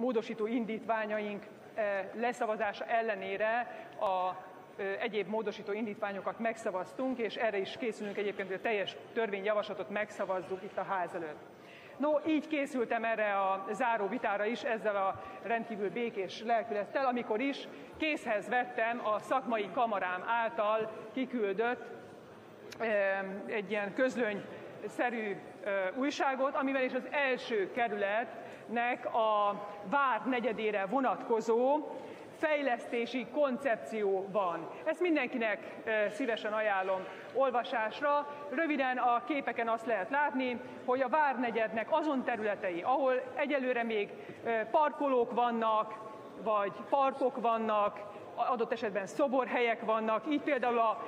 módosító indítványaink leszavazása ellenére a egyéb módosító indítványokat megszavaztunk, és erre is készülünk egyébként, hogy a teljes törvényjavaslatot megszavazzuk itt a ház előtt. No, így készültem erre a záró vitára is, ezzel a rendkívül békés lelkülettel, amikor is készhez vettem a szakmai kamarám által kiküldött egy ilyen közlönyszerű újságot, amivel is az első kerületnek a Vár negyedére vonatkozó fejlesztési koncepció van. Ezt mindenkinek szívesen ajánlom olvasásra. Röviden a képeken azt lehet látni, hogy a Várnegyednek azon területei, ahol egyelőre még parkolók vannak, vagy parkok vannak, adott esetben szoborhelyek vannak, így például a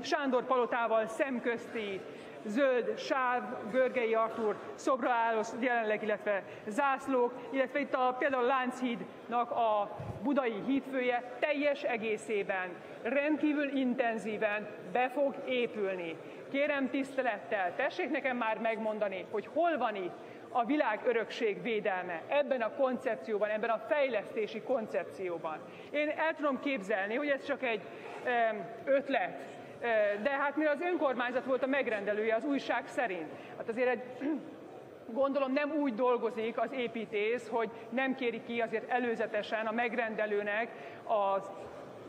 Sándor palotával szemközti zöld sáv, Görgei Artur szobra álló jelenleg, illetve zászlók, illetve itt a, például a Lánchídnak a budai hídfője teljes egészében, rendkívül intenzíven be fog épülni. Kérem tisztelettel, tessék nekem már megmondani, hogy hol van itt a világ örökség védelme ebben a koncepcióban, ebben a fejlesztési koncepcióban. Én el tudom képzelni, hogy ez csak egy ötlet, de hát mi az önkormányzat volt a megrendelője az újság szerint. Hát azért egy gondolom nem úgy dolgozik az építész, hogy nem kéri ki azért előzetesen a megrendelőnek az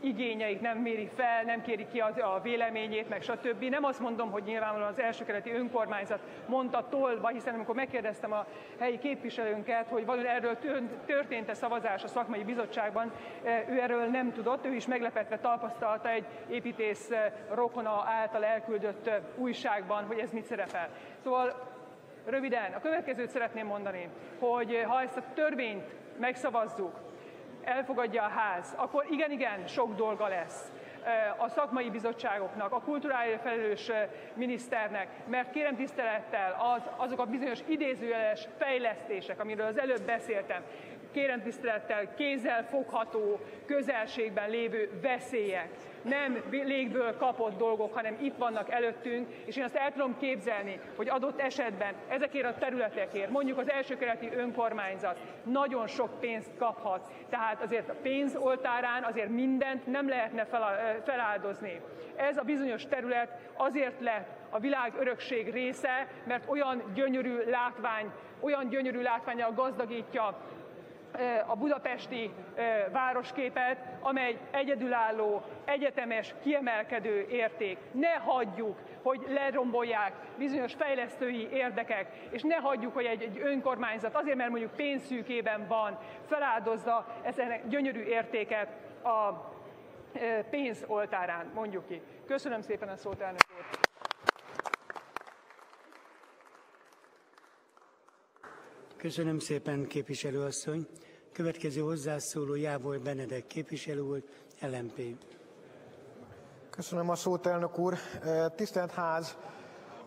igényeit nem méri fel, nem kéri ki az, a véleményét, meg stb. Nem azt mondom, hogy nyilvánvalóan az elsőkereti önkormányzat mondta tolva, hiszen amikor megkérdeztem a helyi képviselőnket, hogy valóban erről történt-e szavazás a szakmai bizottságban, e, ő erről nem tudott, ő is meglepetve tapasztalta egy építész e, rokona által elküldött e, újságban, hogy ez mit szerepel. Szóval röviden, a következőt szeretném mondani, hogy ha ezt a törvényt megszavazzuk, elfogadja a ház, akkor igen-igen sok dolga lesz a szakmai bizottságoknak, a kulturális felelős miniszternek, mert kérem tisztelettel az, azok a bizonyos idézőjeles fejlesztések, amiről az előbb beszéltem, kérem tisztelettel kézzel fogható, közelségben lévő veszélyek, nem légből kapott dolgok, hanem itt vannak előttünk, és én azt el tudom képzelni, hogy adott esetben ezekért a területekért, mondjuk az első kereti önkormányzat nagyon sok pénzt kaphat, tehát azért a pénz oltárán azért mindent nem lehetne feláldozni. Ez a bizonyos terület azért lett a világ örökség része, mert olyan gyönyörű látvány, olyan gyönyörű látványal gazdagítja a budapesti városképet, amely egyedülálló, egyetemes, kiemelkedő érték. Ne hagyjuk, hogy lerombolják bizonyos fejlesztői érdekek, és ne hagyjuk, hogy egy, egy önkormányzat azért, mert mondjuk pénzszűkében van, feláldozza ezen gyönyörű értéket a pénz oltárán, mondjuk ki. Köszönöm szépen a szót, elnök úr! Köszönöm szépen, képviselőasszony. Következő hozzászóló Jávor Benedek képviselő úr, LMP. Köszönöm a szót, elnök úr. Tisztelt Ház,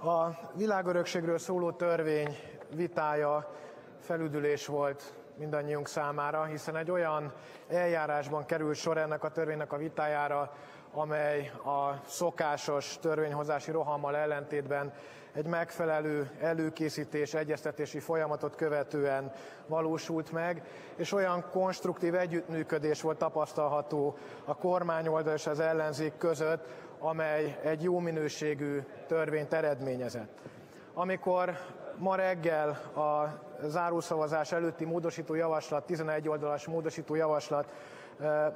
a világörökségről szóló törvény vitája felüdülés volt mindannyiunk számára, hiszen egy olyan eljárásban került sor ennek a törvénynek a vitájára, amely a szokásos törvényhozási rohammal ellentétben egy megfelelő előkészítés, egyeztetési folyamatot követően valósult meg, és olyan konstruktív együttműködés volt tapasztalható a kormányoldal és az ellenzék között, amely egy jó minőségű törvényt eredményezett. Amikor ma reggel a zárószavazás előtti módosító javaslat, 11 oldalas módosító javaslat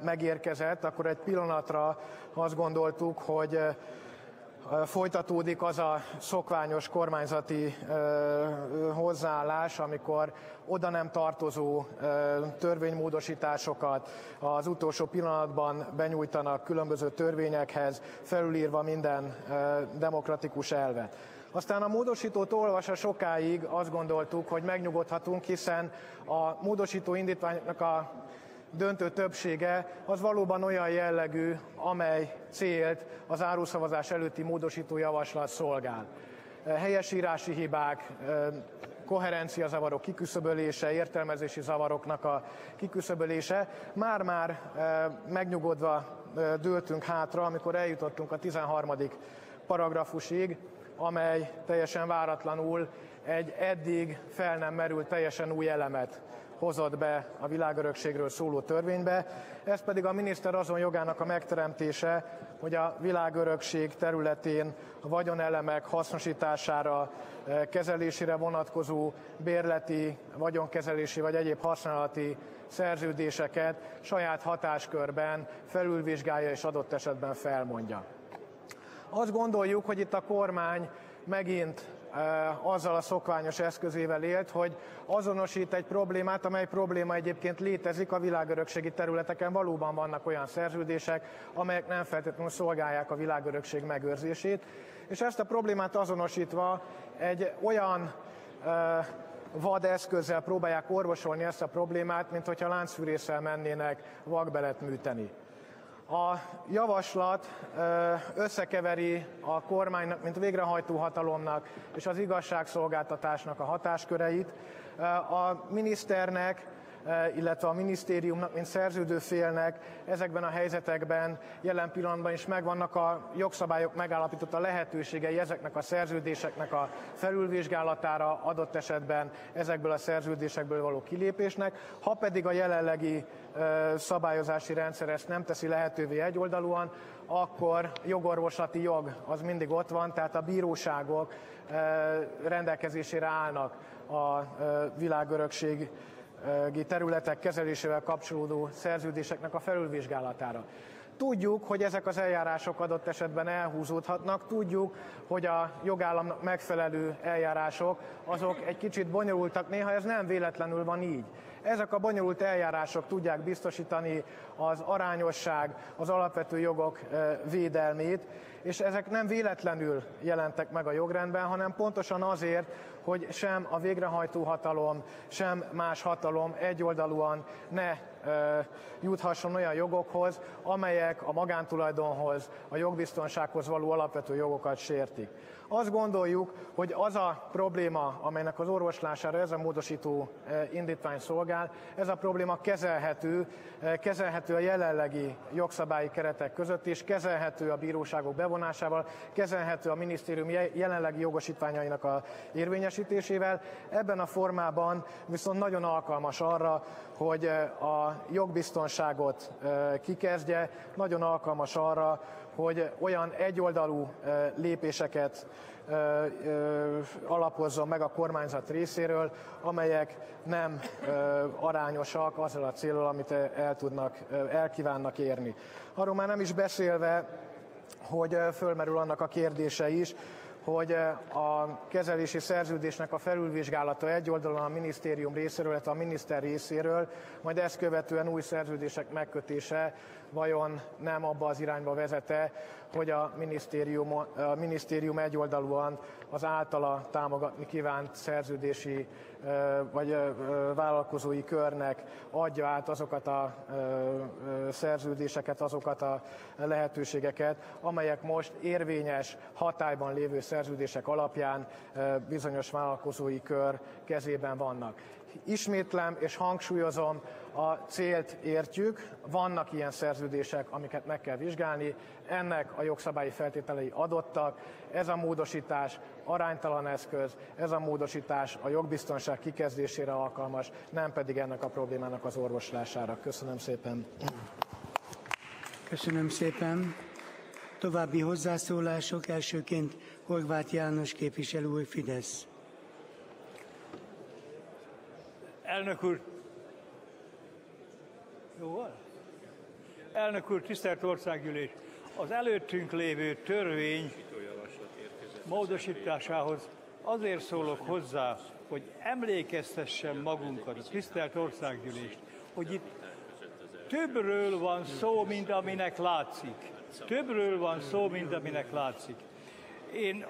megérkezett, akkor egy pillanatra azt gondoltuk, hogy folytatódik az a szokványos kormányzati hozzáállás, amikor oda nem tartozó törvénymódosításokat az utolsó pillanatban benyújtanak különböző törvényekhez, felülírva minden demokratikus elvet. Aztán a módosítót olvasa sokáig azt gondoltuk, hogy megnyugodhatunk, hiszen a módosító indítványnak a döntő többsége az valóban olyan jellegű, amely célt az áruszavazás előtti módosító javaslat szolgál. Helyesírási hibák, koherencia zavarok kiküszöbölése, értelmezési zavaroknak a kiküszöbölése. Már-már megnyugodva dőltünk hátra, amikor eljutottunk a 13. paragrafusig, amely teljesen váratlanul egy eddig fel nem merült teljesen új elemet hozott be a világörökségről szóló törvénybe, ez pedig a miniszter azon jogának a megteremtése, hogy a világörökség területén a vagyonelemek hasznosítására, eh, kezelésére vonatkozó bérleti, vagyonkezelési vagy egyéb használati szerződéseket saját hatáskörben felülvizsgálja és adott esetben felmondja. Azt gondoljuk, hogy itt a kormány megint azzal a szokványos eszközével élt, hogy azonosít egy problémát, amely probléma egyébként létezik a világörökségi területeken. Valóban vannak olyan szerződések, amelyek nem feltétlenül szolgálják a világörökség megőrzését, és ezt a problémát azonosítva egy olyan vad eszközzel próbálják orvosolni ezt a problémát, mint hogyha láncfűréssel mennének vakbelet műteni. A javaslat összekeveri a kormánynak, mint végrehajtó hatalomnak és az igazságszolgáltatásnak a hatásköreit. A miniszternek illetve a minisztériumnak, mint szerződő félnek ezekben a helyzetekben jelen pillanatban is megvannak a jogszabályok megállapította lehetőségei ezeknek a szerződéseknek a felülvizsgálatára, adott esetben ezekből a szerződésekből való kilépésnek. Ha pedig a jelenlegi eh, szabályozási rendszer ezt nem teszi lehetővé egyoldalúan, akkor jogorvoslati jog az mindig ott van, tehát a bíróságok eh, rendelkezésére állnak a világörökség területek kezelésével kapcsolódó szerződéseknek a felülvizsgálatára. Tudjuk, hogy ezek az eljárások adott esetben elhúzódhatnak, tudjuk, hogy a jogállamnak megfelelő eljárások azok egy kicsit bonyolultak, néha ez nem véletlenül van így. Ezek a bonyolult eljárások tudják biztosítani az arányosság, az alapvető jogok védelmét, és ezek nem véletlenül jelentek meg a jogrendben, hanem pontosan azért, hogy sem a végrehajtó hatalom, sem más hatalom egyoldalúan ne juthasson olyan jogokhoz, amelyek a magántulajdonhoz, a jogbiztonsághoz való alapvető jogokat sértik. Azt gondoljuk, hogy az a probléma, amelynek az orvoslására ez a módosító indítvány szolgál, ez a probléma kezelhető, kezelhető a jelenlegi jogszabályi keretek között is, kezelhető a bíróságok bevonásával, kezelhető a minisztérium jelenlegi jogosítványainak a érvényesítésével. Ebben a formában viszont nagyon alkalmas arra, hogy a jogbiztonságot kikezdje, nagyon alkalmas arra, hogy olyan egyoldalú lépéseket alapozzon meg a kormányzat részéről, amelyek nem arányosak azzal a célral, amit el tudnak, el kívánnak érni. Arról már nem is beszélve, hogy fölmerül annak a kérdése is, hogy a kezelési szerződésnek a felülvizsgálata egy oldalon a minisztérium részéről, illetve a miniszter részéről, majd ezt követően új szerződések megkötése vajon nem abba az irányba vezete, hogy a minisztérium, a minisztérium egyoldalúan az általa támogatni kívánt szerződési vagy vállalkozói körnek adja át azokat a szerződéseket, azokat a lehetőségeket, amelyek most érvényes, hatályban lévő szerződések alapján bizonyos vállalkozói kör kezében vannak. Ismétlem és hangsúlyozom, a célt értjük, vannak ilyen szerződések, amiket meg kell vizsgálni, ennek a jogszabályi feltételei adottak, ez a módosítás aránytalan eszköz, ez a módosítás a jogbiztonság kikezdésére alkalmas, nem pedig ennek a problémának az orvoslására. Köszönöm szépen. Köszönöm szépen. További hozzászólások elsőként Horváth János képviselő úr Fidesz. Elnök úr, jó van? Elnök úr, tisztelt országgyűlés! Az előttünk lévő törvény módosításához azért szólok hozzá, hogy emlékeztessem magunkat, a tisztelt országgyűlést, hogy itt többről van szó, mint aminek látszik. Többről van szó, mint aminek látszik. Én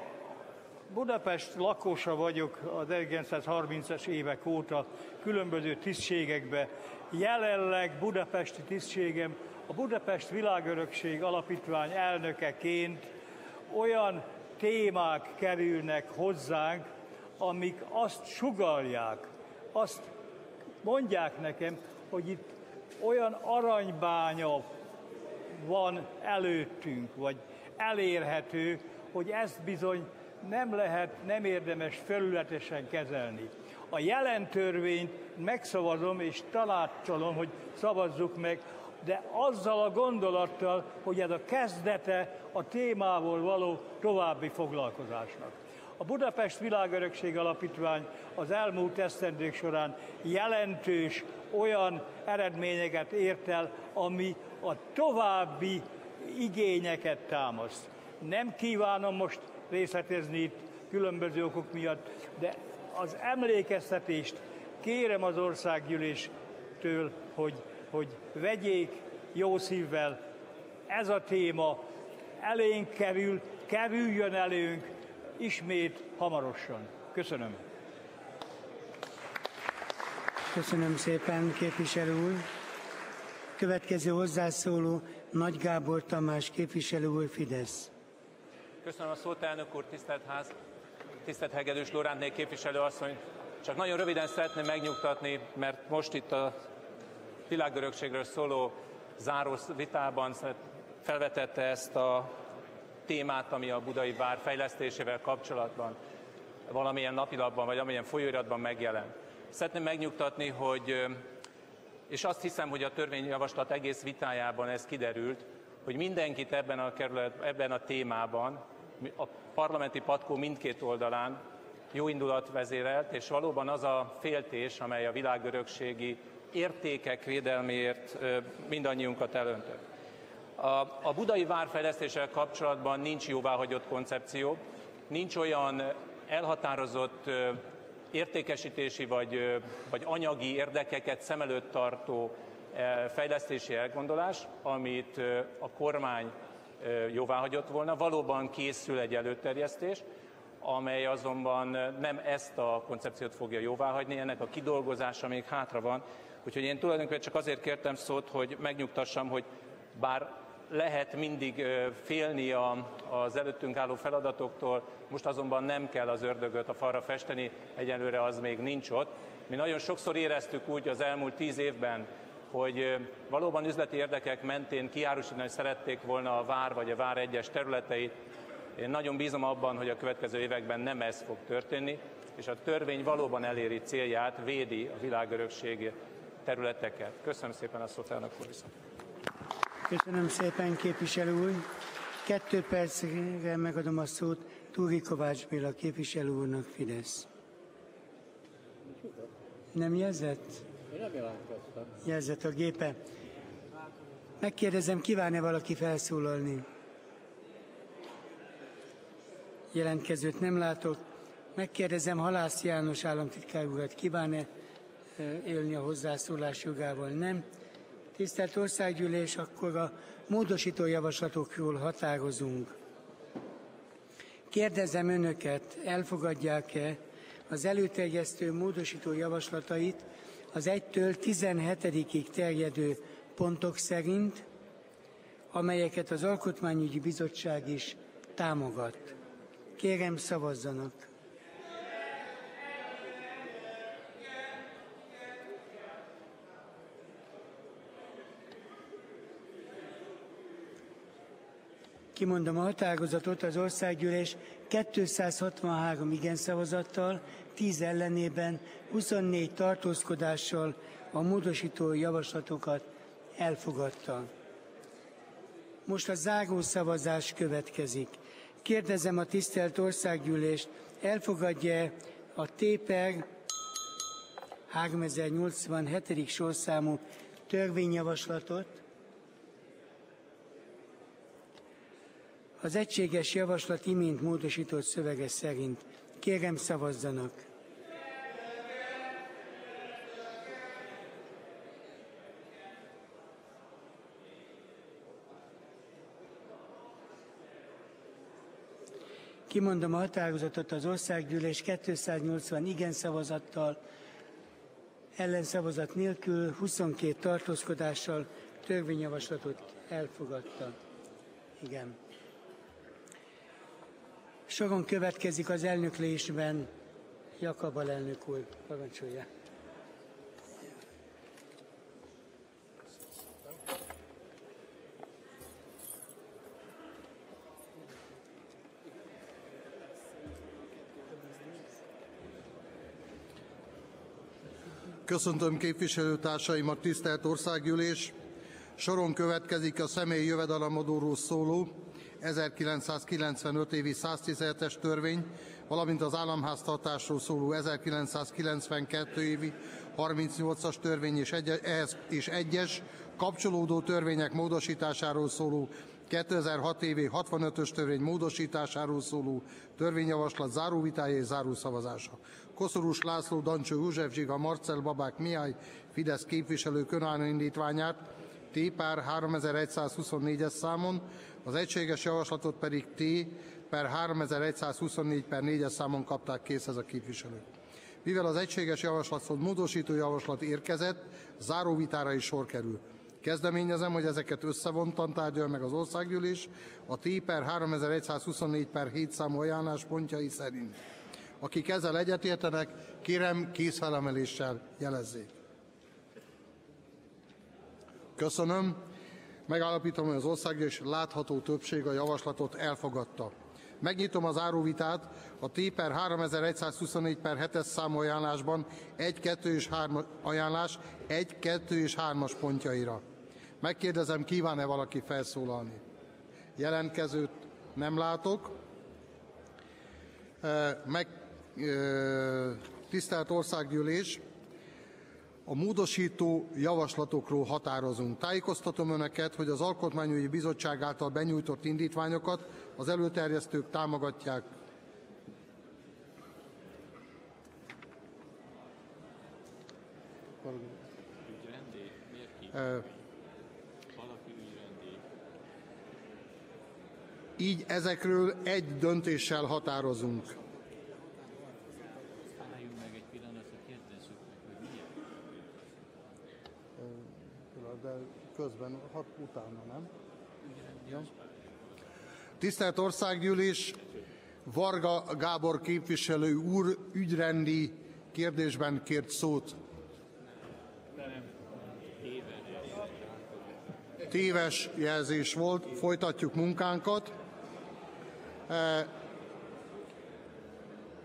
Budapest lakosa vagyok a 1930-es évek óta különböző tisztségekbe. Jelenleg budapesti tisztségem a Budapest Világörökség Alapítvány elnökeként olyan témák kerülnek hozzánk, amik azt sugalják, azt mondják nekem, hogy itt olyan aranybánya van előttünk, vagy elérhető, hogy ezt bizony nem lehet, nem érdemes felületesen kezelni. A jelentörvényt megszavazom és tanácsolom, hogy szavazzuk meg, de azzal a gondolattal, hogy ez a kezdete a témával való további foglalkozásnak. A Budapest Világörökség Alapítvány az elmúlt esztendők során jelentős olyan eredményeket ért el, ami a további igényeket támaszt. Nem kívánom most részletezni itt különböző okok miatt, de az emlékeztetést kérem az országgyűléstől, hogy, hogy vegyék jó szívvel, ez a téma elénk kerül, kerüljön előnk ismét hamarosan. Köszönöm. Köszönöm szépen, képviselő úr. Következő hozzászóló Nagy Gábor Tamás képviselő úr Fidesz. Köszönöm a szót, elnök úr, tisztelt ház, tisztelt Hegedűs Lórántné képviselő asszony. Csak nagyon röviden szeretném megnyugtatni, mert most itt a világörökségről szóló záró vitában felvetette ezt a témát, ami a budai vár fejlesztésével kapcsolatban valamilyen napilapban vagy amilyen folyóiratban megjelent. Szeretném megnyugtatni, hogy, és azt hiszem, hogy a törvényjavaslat egész vitájában ez kiderült, hogy mindenkit ebben a, kerület, ebben a témában, a parlamenti patkó mindkét oldalán jó indulat vezérelt, és valóban az a féltés, amely a világörökségi értékek védelméért mindannyiunkat elöntött. A, a budai várfejlesztéssel kapcsolatban nincs jóváhagyott koncepció, nincs olyan elhatározott értékesítési vagy, vagy anyagi érdekeket szem előtt tartó fejlesztési elgondolás, amit a kormány jóváhagyott volna. Valóban készül egy előterjesztés, amely azonban nem ezt a koncepciót fogja jóváhagyni, ennek a kidolgozása még hátra van. Úgyhogy én tulajdonképpen csak azért kértem szót, hogy megnyugtassam, hogy bár lehet mindig félni az előttünk álló feladatoktól, most azonban nem kell az ördögöt a falra festeni, egyelőre az még nincs ott. Mi nagyon sokszor éreztük úgy az elmúlt tíz évben, hogy valóban üzleti érdekek mentén kiárusítani szerették volna a vár vagy a vár egyes területeit. Én nagyon bízom abban, hogy a következő években nem ez fog történni, és a törvény valóban eléri célját, védi a világörökség területeket. Köszönöm szépen a szót, elnök úr. Köszönöm szépen, képviselő úr. Kettő percre megadom a szót Túri Kovács Béla képviselő úrnak, Fidesz. Nem jelzett? Nem jelentkeztem. Jelzett a gépe. Megkérdezem, kíván-e valaki felszólalni? Jelentkezőt nem látok. Megkérdezem Halász János államtitkár urat, kíván-e élni a hozzászólás jogával? Nem. Tisztelt Országgyűlés, akkor a módosító javaslatokról határozunk. Kérdezem önöket, elfogadják-e az előterjesztő módosító javaslatait az 1-től 17-ig terjedő pontok szerint, amelyeket az Alkotmányügyi Bizottság is támogat. Kérem szavazzanak! Kimondom a határozatot, az országgyűlés 263 igen szavazattal, 10 ellenében, 24 tartózkodással a módosító javaslatokat elfogadta. Most a záró szavazás következik. Kérdezem a tisztelt országgyűlést, elfogadja a TPER 3087. sorszámú törvényjavaslatot, Az egységes javaslat imént módosított szövege szerint. Kérem szavazzanak! Kimondom a határozatot az országgyűlés 280 igen szavazattal, ellenszavazat nélkül 22 tartózkodással törvényjavaslatot elfogadta. Igen. Soron következik az elnöklésben Jakab elnök úr. Parancsolja. Köszöntöm képviselőtársaimat, tisztelt országgyűlés! Soron következik a személyi jövedelemadóról szóló 1995 évi 117-es törvény, valamint az államháztartásról szóló 1992 évi 38-as törvény és, egy, és egyes kapcsolódó törvények módosításáról szóló 2006 évi 65-ös törvény módosításáról szóló törvényjavaslat záróvitája és zárószavazása. Koszorús László, Dancsó József Zsiga, Marcel Babák Mihály, Fidesz képviselő önálló indítványát T pár 3124-es számon, az egységes javaslatot pedig T per 3124 per 4-es számon kapták készhez a képviselők. Mivel az egységes javaslatot módosító javaslat érkezett, záróvitára is sor kerül. Kezdeményezem, hogy ezeket összevontan tárgyal meg az országgyűlés a T per 3124 per 7 számú ajánláspontjai szerint. Akik ezzel egyetértenek, kérem kézfelemeléssel jelezzék. Köszönöm. Megállapítom, hogy az országgyűlés látható többség a javaslatot elfogadta. Megnyitom az áróvitát a T per 3124 per 7-es számú ajánlásban 1, 2 és 3 ajánlás 1, 2 és 3-as pontjaira. Megkérdezem, kíván-e valaki felszólalni? Jelentkezőt nem látok. Meg, tisztelt Országgyűlés, a módosító javaslatokról határozunk. Tájékoztatom Önöket, hogy az Alkotmányügyi Bizottság által benyújtott indítványokat az előterjesztők támogatják. Így ezekről egy döntéssel határozunk. 56 utána, nem? Igen. Tisztelt Országgyűlés, Varga Gábor képviselő úr ügyrendi kérdésben kért szót. Téves jelzés volt, folytatjuk munkánkat. E,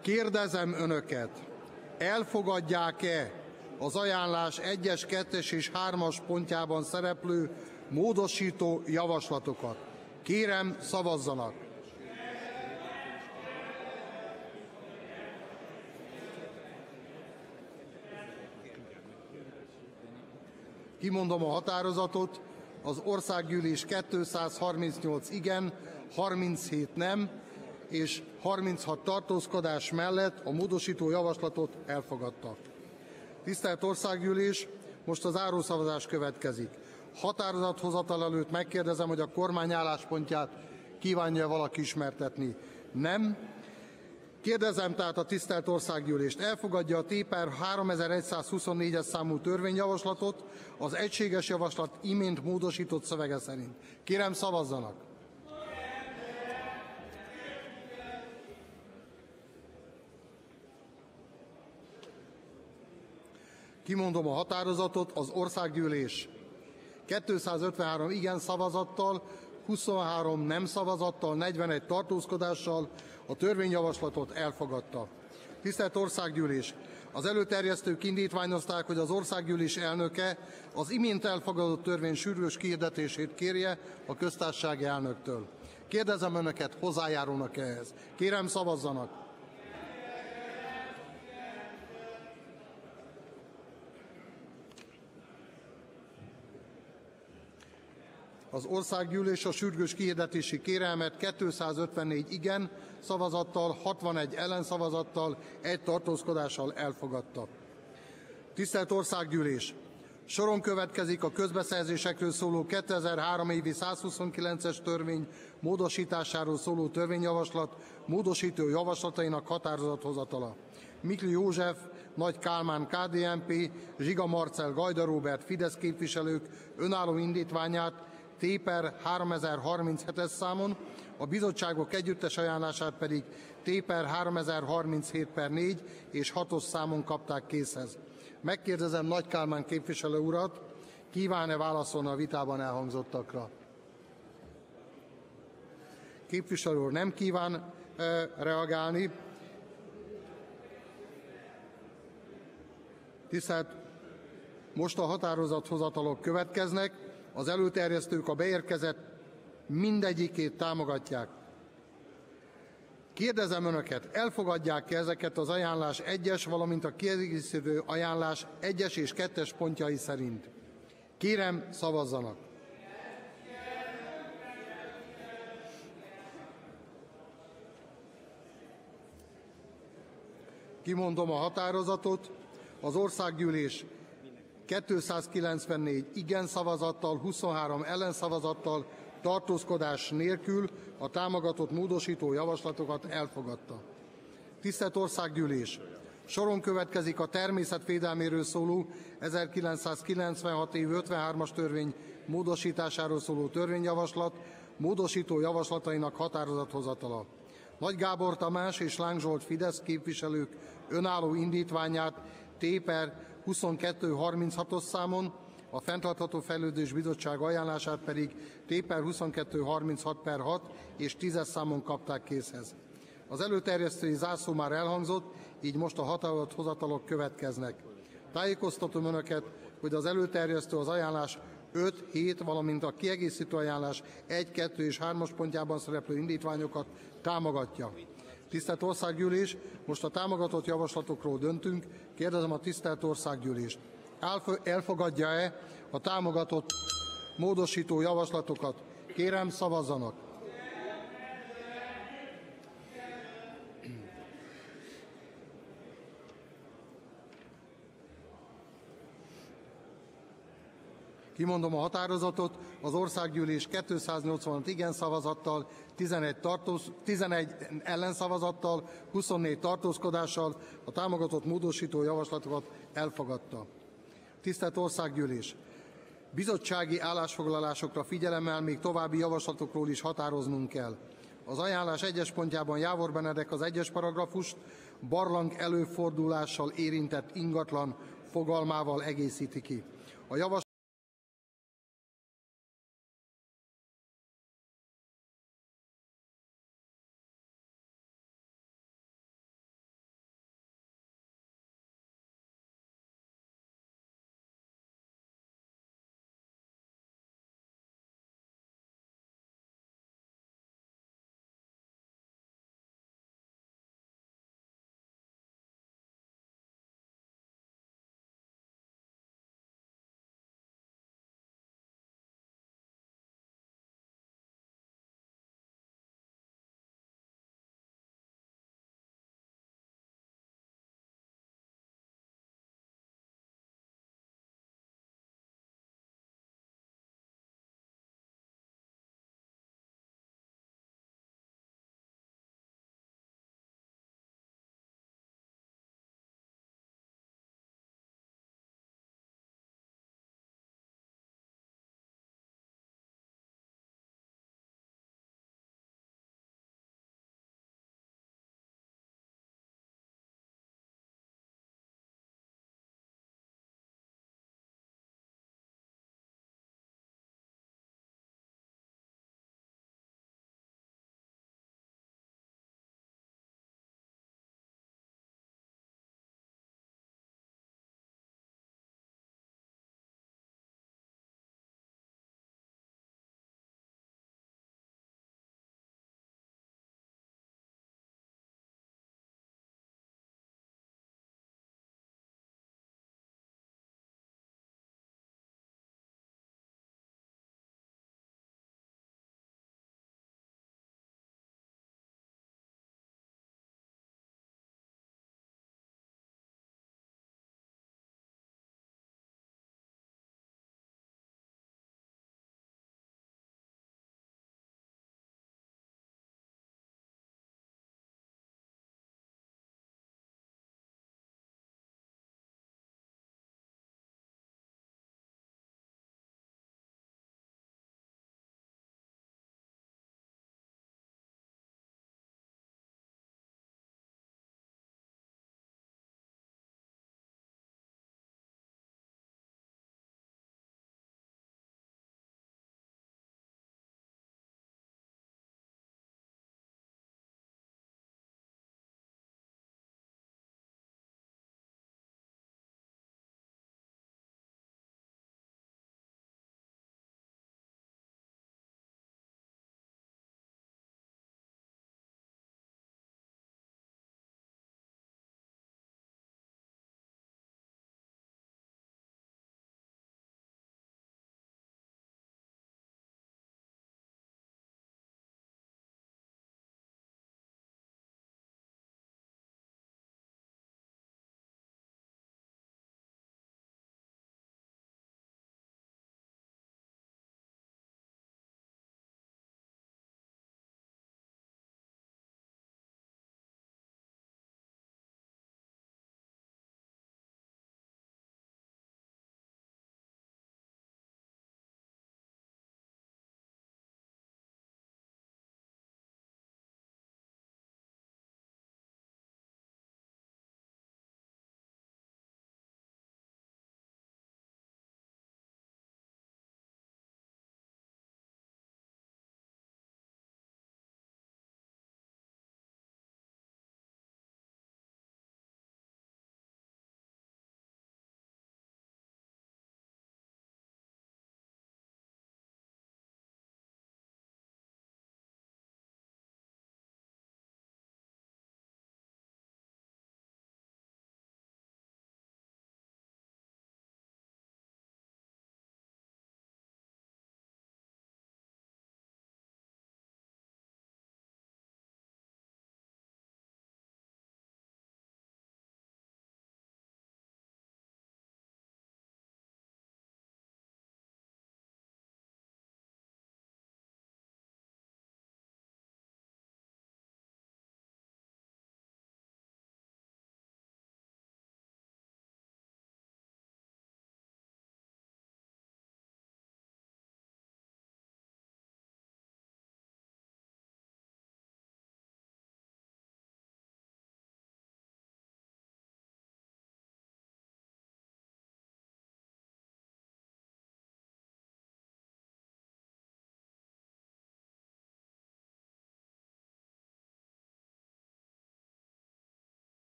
kérdezem önöket, elfogadják-e az ajánlás 1-es, 2-es és 3-as pontjában szereplő módosító javaslatokat? Kérem, szavazzanak! Kimondom a határozatot, az országgyűlés 238 igen, 37 nem és 36 tartózkodás mellett a módosító javaslatot elfogadta. Tisztelt Országgyűlés, most az árószavazás következik. Határozathozatal előtt megkérdezem, hogy a kormány álláspontját kívánja valaki ismertetni. Nem. Kérdezem tehát a tisztelt országgyűlést, elfogadja a TPR 3124-es számú törvényjavaslatot az egységes javaslat imént módosított szövege szerint. Kérem szavazzanak! Kimondom a határozatot, az országgyűlés 253 igen szavazattal, 23 nem szavazattal, 41 tartózkodással a törvényjavaslatot elfogadta. Tisztelt Országgyűlés! Az előterjesztők indítványozták, hogy az országgyűlés elnöke az imént elfogadott törvény sürgős kihirdetését kérje a köztársasági elnöktől. Kérdezem önöket, hozzájárulnak ehhez? Kérem szavazzanak! Az országgyűlés a sürgős kihirdetési kérelmet 254 igen szavazattal, 61 ellenszavazattal, egy tartózkodással elfogadta. Tisztelt Országgyűlés! Soron következik a közbeszerzésekről szóló 2003 évi 129-es törvény módosításáról szóló törvényjavaslat módosító javaslatainak határozathozatala. Mikli József, Nagy Kálmán KDNP, Zsiga Marcel Gajda Róbert Fidesz képviselők önálló indítványát Téper 3037-es számon, a bizottságok együttes ajánlását pedig Téper 3037 per 4 és 6-os számon kapták készhez. Megkérdezem Nagy Kálmán képviselő urat, kíván-e válaszolni a vitában elhangzottakra? Képviselő úr nem kíván e, reagálni. Tisztelt most a határozathozatalok következnek, az előterjesztők a beérkezett mindegyikét támogatják. Kérdezem Önöket, elfogadják-e ezeket az ajánlás egyes, valamint a kiegészítő ajánlás egyes és kettes pontjai szerint? Kérem, szavazzanak! Kimondom a határozatot. Az országgyűlés 294 igen szavazattal, 23 ellenszavazattal, tartózkodás nélkül a támogatott módosító javaslatokat elfogadta. Tisztelt Országgyűlés! Soron következik a természetvédelméről szóló 1996 év 53-as törvény módosításáról szóló törvényjavaslat, módosító javaslatainak határozathozatala. Nagy Gábor Tamás és Láng Zsolt Fidesz képviselők önálló indítványát Téper 2236-os számon, a Fenntartható Fejlődés Bizottság ajánlását pedig Téper 2236 per 6 és 10-es számon kapták készhez. Az előterjesztői zászló már elhangzott, így most a határozathozatalok következnek. Tájékoztatom Önöket, hogy az előterjesztő az ajánlás 5, 7, valamint a kiegészítő ajánlás 1, 2 és 3-as pontjában szereplő indítványokat támogatja. Tisztelt Országgyűlés, most a támogatott javaslatokról döntünk. Kérdezem a tisztelt Országgyűlést. Elfogadja-e a támogatott módosító javaslatokat? Kérem, szavazzanak! Kimondom a határozatot, az országgyűlés 286 igen szavazattal, 11, tartóz, 11 ellenszavazattal, 24 tartózkodással a támogatott módosító javaslatokat elfogadta. Tisztelt Országgyűlés! Bizottsági állásfoglalásokra figyelemmel még további javaslatokról is határoznunk kell. Az ajánlás egyes pontjában Jávor Benedek az egyes paragrafust barlang előfordulással érintett ingatlan fogalmával egészíti ki. A javaslat